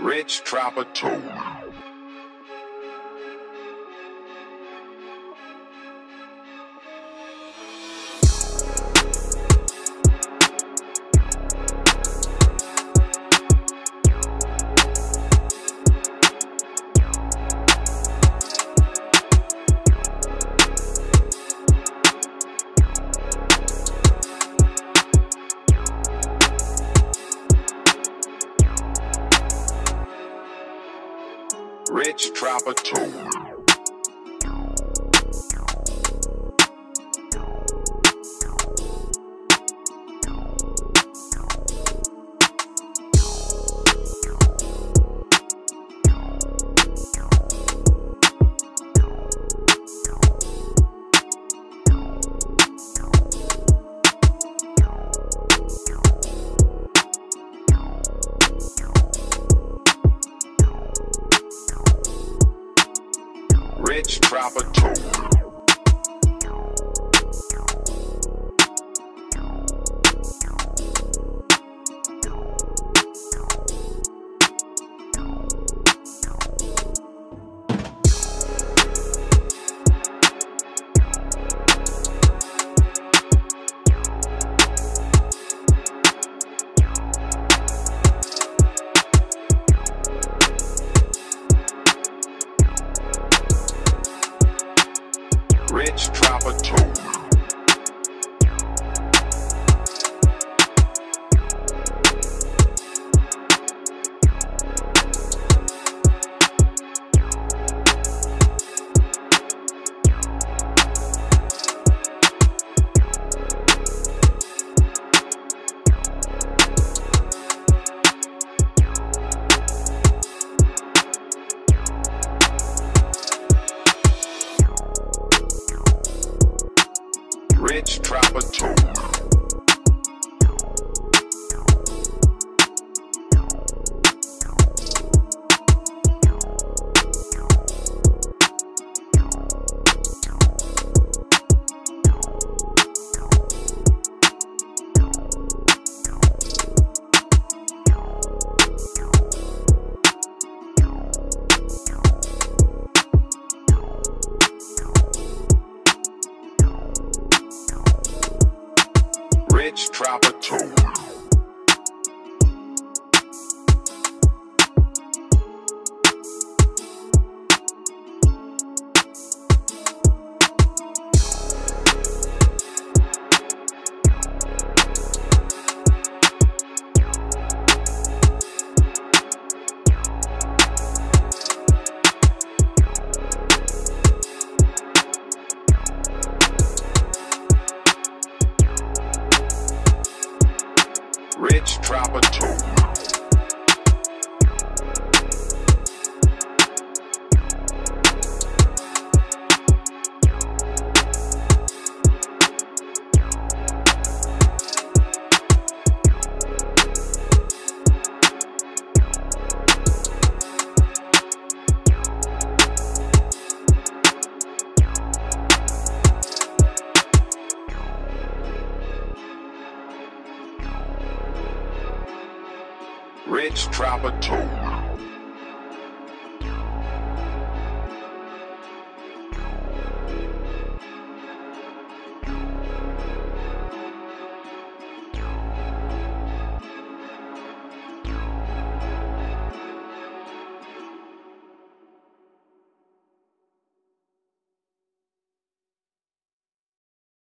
Rich Trapattoni. bitch drop a tune. bitch, drop a toe. Rich drop too. Rich Trapattoni. rich drop a. bitch, drop a two. Rich Trapattoni.